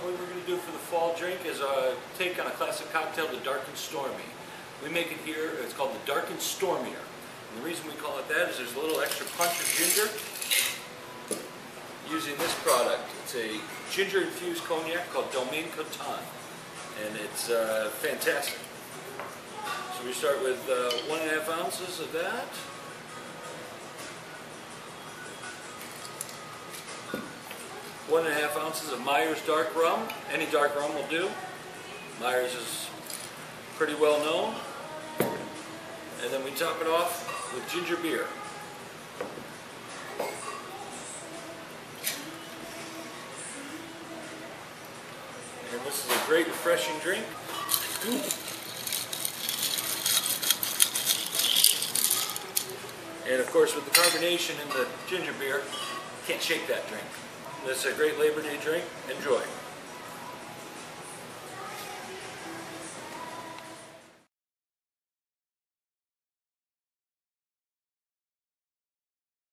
what we're going to do for the fall drink is a take on a classic cocktail, the Dark and Stormy. We make it here, it's called the Dark and Stormier. And the reason we call it that is there's a little extra punch of ginger using this product. It's a ginger infused cognac called Domaine Canton. And it's uh, fantastic. So we start with uh, one and a half ounces of that. One and a half ounces of Myers dark rum. Any dark rum will do. Myers is pretty well known. And then we top it off with ginger beer. And this is a great refreshing drink. And of course with the carbonation in the ginger beer, can't shake that drink. This is a great Labor Day drink. Enjoy.